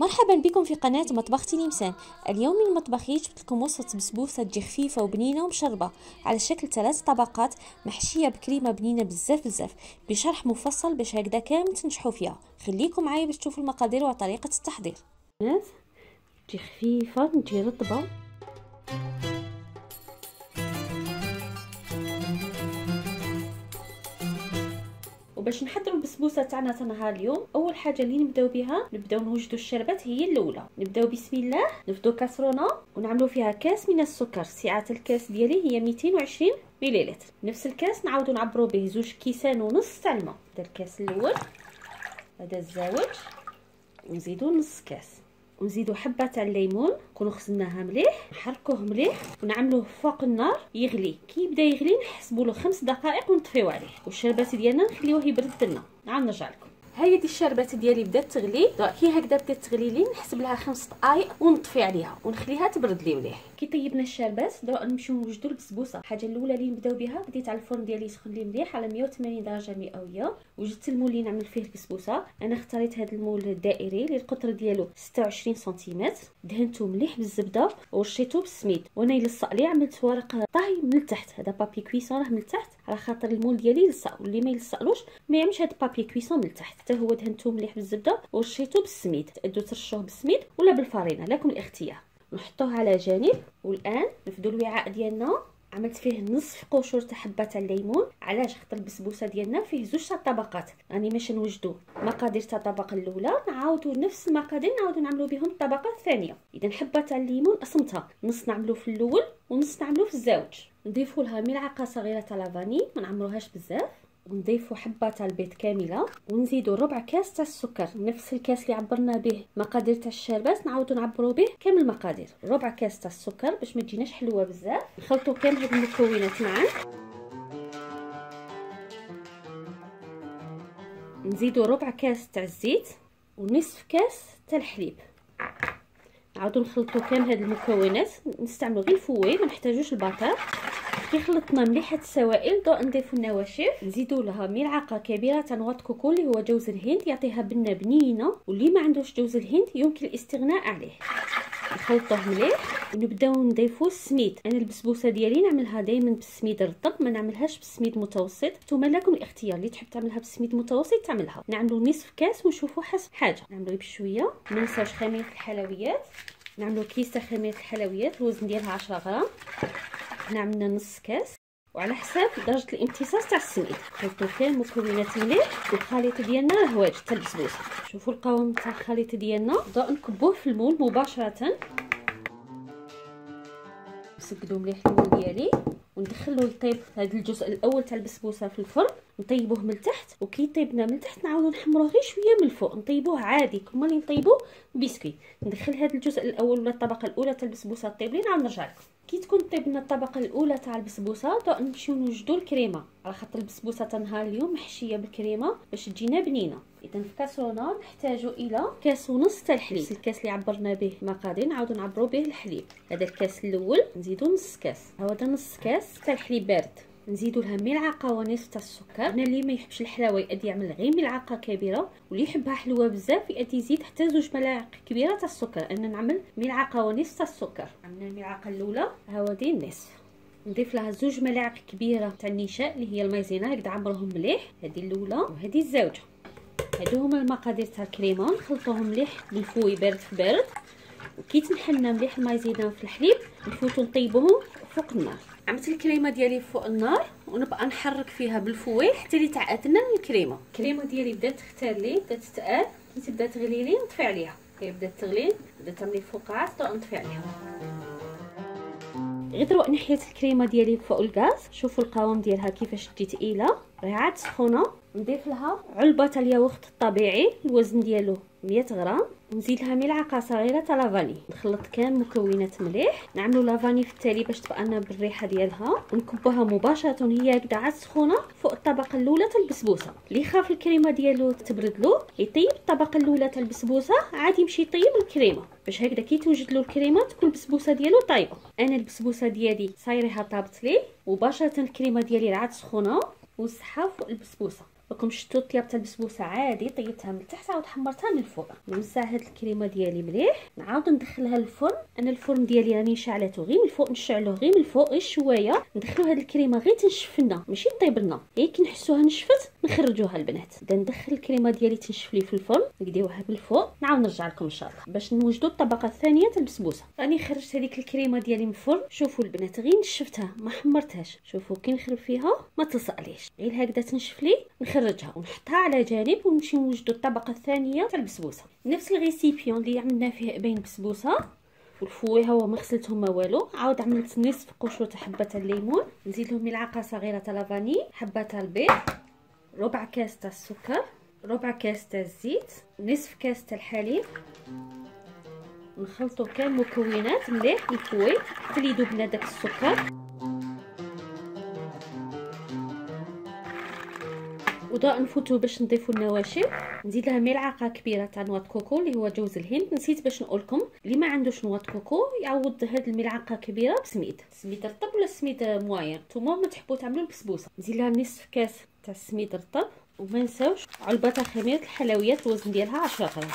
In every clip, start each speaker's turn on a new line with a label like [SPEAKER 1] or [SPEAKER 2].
[SPEAKER 1] مرحبا بكم في قناة مطبختي لمسان اليوم من مطبخي جبت لكم وصفة بسبوسة تجي خفيفة وبنينة ومشربة. على شكل ثلاث طبقات محشية بكريمة بنينة بزاف بزاف بشرح مفصل باش هكذا كامل تنجحوا فيها. خليكم معايا باش تشوفوا المقادير وطريقة التحضير.
[SPEAKER 2] تجي خفيفة تجي رطبة وباش نحضروا البسبوسة تاعنا تاع نهار اليوم. أول حاجة اللي نبداو بها نبداو نوجدوا الشربات هي الأولى. نبداو بسم الله نفدو كاسرونة ونعملوا فيها كاس من السكر. سعة الكاس ديالي هي 220 مليلتر نفس الكاس نعاودوا نعبروا به زوج كيسان ونص تاع الماء. هذا الكاس الأول هذا الزاوج ونزيدوا نص كاس. ونزيدو حبة تاع الليمون نكونوا خزناها مليح نحركوه مليح ونعملوه فوق النار يغلي. كي يبدا يغلي نحسبوا له خمس دقائق ونطفيو عليه. والشربات ديالنا نخليوه يبرد لنا. نعاود نرجع لكم. هاي دي الشربات ديالي بدات تغلي كي هكذا بدات تغلي لي نحسب لها خمس دقائق ونطفي عليها ونخليها تبرد لي مليح. كي طيبنا الشربات دابا نمشيو نوجدوا البسبوسه الحاجة الأولى اللي نبداو بها بديت على الفرن ديالي يسخن لي مليح على 180 درجة مئوية وجدت المول اللي نعمل فيه البسبوسه أنا اختاريت هذا المول الدائري اللي القطر ديالو 26 سنتيمتر. دهنته مليح بالزبدة ورشيته بالسميد. وأنا يلصق لي عملت ورق طهي من التحت هذا بابي كويسون راه من التحت. على خاطر المول ديالي يلصق واللي ما يلصقلوش ما يعملش هذا بابي كويسون من التحت حتى هو دهنته مليح بالزبدة ورشيته بالسميد. تقدروا ترشوه بالسميد ولا بالفرينه لكم الاختيار. نحطوه على جانب والآن نفدو الوعاء ديالنا. عملت فيه نصف قشور تاع حبه تاع الليمون علاش؟ خاطر البسبوسة ديالنا فيه زوج تاع طبقات. راني ماشي نوجدو مقادير تاع الطبقه الأولى نعاودو نفس المقادير نعاودو نعملو بهم الطبقه الثانية إذا حبه تاع الليمون قسمتها نص نعملو في الأول ونص نعملو في الزوج نضيفوا لها ملعقة صغيرة تاع لافاني ما نعمروهاش بزاف. ونضيفوا حبة تاع البيض كاملة ونزيدوا ربع كاس تاع السكر. نفس الكاس اللي عبرنا به مقادير تاع الشربات نعاودوا نعبروا به كامل المقادير. ربع كاس تاع السكر باش ما تجيناش حلوة بزاف. نخلطوا كامل هاد المكونات معا نزيدوا ربع كاس تاع الزيت ونصف كاس تاع الحليب. نعاودوا نخلطوا كامل هاد المكونات. نستعملوا غير ال fouet ما نحتاجوش ال batteur كي خلطنا السوائل دو نضيفو النواشف. نزيدو لها ملعقة كبيرة تاع noix coco اللي هو جوز الهند يعطيها بنه بنينة. واللي ما عندوش جوز الهند يمكن الاستغناء عليه. نخلطوه مليح. ونبداو نضيفو السميد. أنا البسبوسة ديالي نعملها دائما بالسميد الرطب ما نعملهاش بالسميد متوسط. نتوما لكم الاختيار اللي تحب تعملها بالسميد متوسط تعملها. نعملو نصف كاس ونشوفو حسب حاجة. نعملو بشويه ما ننساوش خميره الحلويات. نعملو كيسة خميره الحلويات. الوزن ديالها 10 غرام. حنا عملنا نص كاس وعلى حساب درجة الامتصاص تاع السميد. خلطوا فيه المكونات مليح والخليط ديالنا راه واجد تاع البسبوسه شوفوا القوام تاع الخليط ديالنا. نبداو نكبوه في المول مباشرة. نسقدو مليح المول ديالي وندخلو الطيب هذا الجزء الأول تاع البسبوسة في الفرن. نطيبوه من التحت وكي طيبنا من التحت نعاودو نحمروه غير شوية من الفوق. نطيبوه عادي كما اللي نطيبو بسكويت. ندخل هذا الجزء الأول ولا الطبقة الأولى تاع البسبوسة طيب لي نعاود نرجع لكم. كي تكون طيبنا الطبقة الأولى تاع البسبوسة نمشيو نوجدو الكريمة. على خاطر البسبوسة تاع نهار اليوم محشية بالكريمة باش تجينا بنينة. اذا في كاسرونة نحتاجو إلى كاس ونص تاع الحليب. الكاس اللي عبرنا به المقادير نعاودو نعبرو به الحليب. هذا الكاس الأول نزيدو نص كاس. هذا نص كاس تاع الحليب بارد. نزيدو لها ملعقة ونصف تاع السكر. هنا اللي ما يحبش الحلاوه يأدي يعمل غير ملعقة كبيرة واللي يحبها حلوة بزاف يأدي يزيد حتى زوج ملاعق كبيرة تاع السكر. أنا نعمل ملعقة ونصف تاع السكر. عملنا الملعقة الأولى هاودي النصف. نضيف لها زوج ملاعق كبيرة تاع النشاء اللي هي المايزينا هكذا عمرهم مليح. هذه الأولى وهذه الزوجة. هادو هما المقادير تاع الكريمة. نخلطوهم مليح بال fouet بارد في بارد وكي تنحلنا مليح المايزينا في الحليب نفوتو نطيبوهم فوق النار. عملت الكريمة ديالي فوق النار ونبقى نحرك فيها بال fouet حتى لي تعقاد لنا الكريمة. الكريمة ديالي بدات تخثار لي بدات تتقال. كي تبدا تغلي لي نطفي عليها. كي بدات تغلي بدات تعملي فقاعات نطفي عليها. غير دروك نحيت الكريمة ديالي فوق الغاز. شوفوا القوام ديالها كيفاش تجي ثقيله راهي عاد سخونة. نضيف لها علبة تاع الياغورت الطبيعي الوزن ديالو. 100 غرام نزيد لها ملعقة صغيرة تاع لافاني. نخلط كامل المكونات مليح. نعملوا لافاني في التالي باش تبقى لنا بالريحة ديالها. ونكبوها مباشرة هي هكذا عاد سخونة فوق الطبقة الأولى تاع البسبوسة. اللي خاف الكريمة ديالو تبرد له يطيب الطبقة الأولى تاع البسبوسة. عاد يمشي يطيب الكريمة. باش هكذا كي توجد له الكريمة تكون البسبوسة ديالو طايبة. أنا البسبوسة ديالي صايرها طابت لي مباشرة الكريمة ديالي عاد سخونة. وسحها فوق البسبوسة. راكم شفتوا الطياب تاع البسبوسه عادي طيبتها من تحت عاود حمرتها من الفوق. نوزع هاد الكريمة ديالي مليح. نعاود ندخلها للفرن. أنا الفرن ديالي راني شعلته غير من الفوق نشعلوه غير من الفوق غير شوية. ندخلو هاد الكريمة غير تنشف لنا ماشي طيب لنا غير كي نحسوها نشفت نخرجوها البنات. بدا ندخل الكريمة ديالي تنشف لي في الفرن نقديوها بالفوق نعاود نرجع لكم إن شاء الله. باش نوجدوا الطبقة الثانية تاع البسبوسه راني خرجت هذيك الكريمة ديالي من الفرن شوفوا البنات غير نشفتها ما حمرتهاش. شوفوا كي نخرب فيها ما تلصقليش. غير هكذا تنشف لي نخرجها ونحطها على جانب ونمشي نوجدوا الطبقة الثانية تاع البسبوسه نفس الغيسيبيون اللي عملنا فيه بين بسبوسه والفويها وما غسلتهم ما والو. عاود عملت نصف تاع حبة الليمون. نزيد لهم ملعقة صغيرة تاع لافاني حبة تاع البيض ربع كاس تاع السكر ربع كاس تاع الزيت نصف كاس تاع الحليب. نخلطوا كامل المكونات مليح الفوي حتى يذوب لنا داك السكر. وضاء نفوتو باش نضيفو النواشف نزيد لها ملعقة كبيرة تاع نواة كوكو اللي هو جوز الهند. نسيت باش نقولكم اللي ما عندوش نواة كوكو يعوض هاد الملعقة كبيرة بسميد سميد رطب ولا سميد موين نتوما ما تحبوا تعملوا البسبوسة. نزيد لها نصف كاس تاع السميد رطب. وما نساوش علبه تاع خميرة الحلويات الوزن ديالها 10 غرام.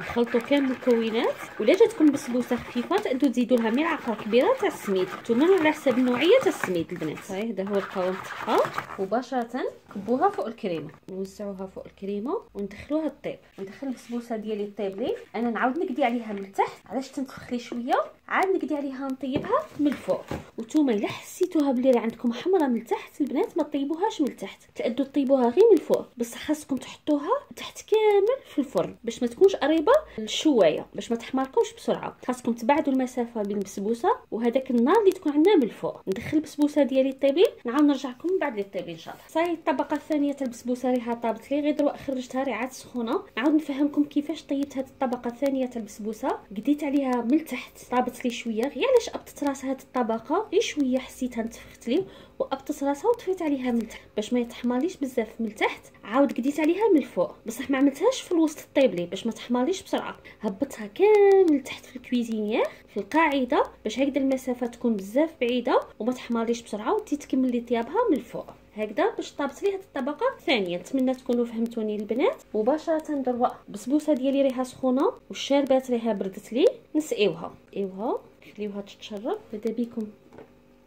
[SPEAKER 2] نخلطوا كامل المكونات ولا جاتكم بسبوسه خفيفه تقدروا تزيدوا لها ملعقه كبيرة تاع السميد. نتوما على حسب النوعية تاع السميد البنات. صحيح هذا هو القوام تاعها. مباشره كبوها فوق الكريمة. نوزعوها فوق الكريمة وندخلوها الطيب. ندخل البسبوسه ديالي الطيب لي أنا نعاود نقدي عليها من التحت علاش تنتفخ لي شوية؟ عاد نقدي عليها نطيبها من الفوق. وتوما إلا حسيتوها بلي عندكم حمرة من التحت البنات ما طيبوهاش من التحت تأدوا طيبوها غير من الفوق. بصح خاصكم تحطوها تحت كامل في الفرن باش ما تكونش قريبة للشوايه باش ما تحمركمش بسرعة. خاصكم تبعدوا المسافة بين البسبوسة وهذاك النار اللي تكون عندنا من الفوق. ندخل البسبوسة ديالي طيبين نعاود نرجع لكم بعد لي طيبين إن شاء الله. صاي الطبقة الثانية تاع البسبوسة ريحة طابت لي غير دروك خرجتها ريحه سخونة. نعاود نفهمكم كيفاش طيبت هذه الطبقة الثانية تاع البسبوسة. قديت عليها من التحت طابت لي شوية غير علاش أبطت راس هذه الطبقة غير شوية حسيتها نتفخت لي وأبطت راسها وطفيت عليها من تحت. باش ما يتحمرليش بزاف من التحت عاود قديت عليها من الفوق. بصح ما عملتهاش في الوسط طيب باش ما تحمرليش بسرعة. هبطتها كامل تحت في الكويزينيير في القاعدة باش هكذا المسافة تكون بزاف بعيدة وما تحمرليش بسرعة وتتكمل لي طيابها من الفوق. هكذا باش طابت لي هاد الطبقة. الثانية نتمنى تكونوا فهمتوني البنات. مباشره نديروا البسبوسه ديالي ريها سخونة والشاربات ريها بردت لي. نسقيوها. نسقيوها. نخليوها تتشرب. بدا بيكم؟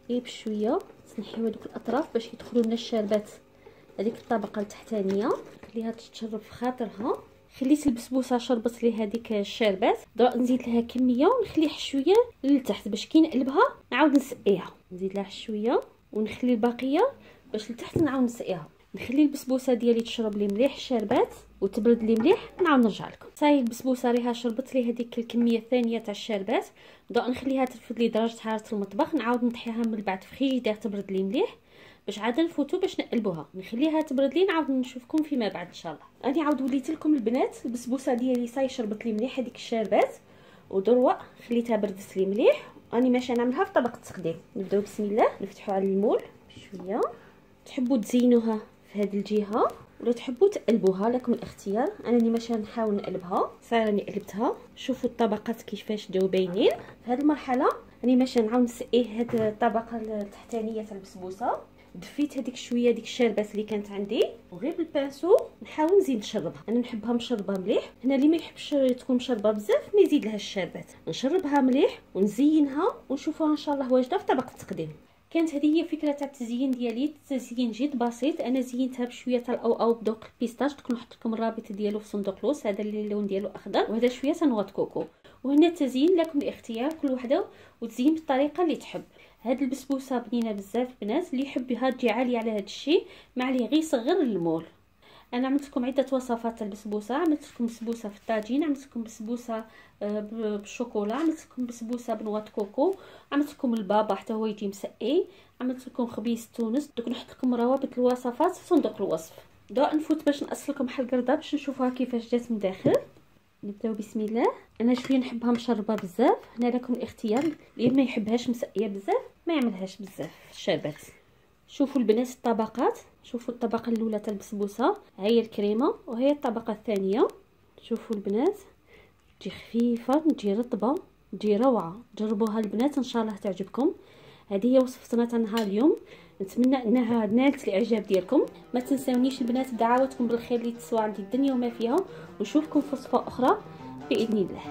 [SPEAKER 2] غير بشويه نحيو هذوك الأطراف باش يدخلوا لنا الشاربات هذيك الطبقة التحتانية. خليها تتشرب في خاطرها. خليت البسبوسة شربت لي هذيك الشاربات دابا نزيد لها كمية ونخليها شوية للتحت باش كي نقلبها نعاود نسقيها. نزيد لها شوية ونخلي الباقيه باش لتحت نعاود نسقيها نخلي البسبوسة ديالي تشرب لي مليح الشربات وتبرد لي مليح نعاود نرجع لكم. صاي البسبوسة ريها شربت لي هذيك الكمية الثانية تاع الشربات نبدا نخليها ترفد لي درجة حرارة المطبخ نعاود نطحيها من بعد في خيجيدير تبرد لي مليح باش عاد نفوتو باش نقلبوها. نخليها تبرد لي نعاود نشوفكم فيما بعد إن شاء الله. راني عاود وليت لكم البنات البسبوسة ديالي صاي شربت لي مليح هذيك الشربات ودروة خليتها بردت لي مليح. راني ماشيه نعملها في طبق التقديم. نبدأو بسم الله نفتحوا على المول شوية. تحبوا تزينوها في هذه الجهة ولا تحبوا تقلبوها؟ لكم الاختيار. أنا اللي ماشي نحاول نقلبها. صار راني قلبتها. شوفوا الطبقات كيفاش جاو باينين. في هذه المرحلة راني ماشي نعاود نسقيه هاد الطبقة التحتانية تاع البسبوسة. دفيت هذيك شوية ديك الشربات اللي كانت عندي. وغير بالبانسو نحاول نزيد نشربها. أنا نحبها مشربة مليح. هنا اللي ما يحبش تكون مشربة بزاف ما يزيد لها الشربات. نشربها مليح ونزينها ونشوفوها إن شاء الله واجدة في طبق التقديم. كانت هذه هي فكرة تاع التزيين ديالي. تزيين جد بسيط. أنا زينتها بشوية تاع الاو أو بدوق تكون نحط لكم الرابط ديالو في صندوق الوصف هذا اللي اللون ديالو أخضر. وهذا شوية تنوات كوكو. وهنا التزيين لكم الاختيار كل وحدة وتزين بالطريقة اللي تحب. هاد البسبوسة بنينة بزاف بنات. اللي يحبها تجي عاليه على هاد الشيء ما عليه غير صغر المول. أنا عملت لكم عدة وصفات البسبوسة عملت لكم بسبوسة في الطاجين عملت لكم بسبوسة آه، بالشوكولا عملت لكم بسبوسة بنوات كوكو عملت لكم البابا حتى هو يجي مسقي عملت لكم خبيز تونس دوك نحط لكم روابط الوصفات في صندوق الوصف. دو نفوت باش نقص لكم حلقرده باش نشوفوها كيفاش جات من داخل. نبداو بسم الله. أنا شوية نحبها مشربة بزاف هنا لكم الاختيار اللي ما يحبهاش مسقية بزاف ما يعملهاش بزاف الشربات شوفوا البنات الطبقات. شوفوا الطبقة الأولى تاع البسبوسه هي الكريمة وهي الطبقة الثانية. شوفوا البنات تجي خفيفة تجي رطبة تجي روعة. جربوها البنات إن شاء الله تعجبكم. هذه هي وصفتنا تاع نهار اليوم. نتمنى إنها نالت الإعجاب ديالكم. ما تنساونيش البنات بدعواتكم بالخير اللي تسوى عندي الدنيا وما فيها. ونشوفكم في وصفة أخرى بإذن الله.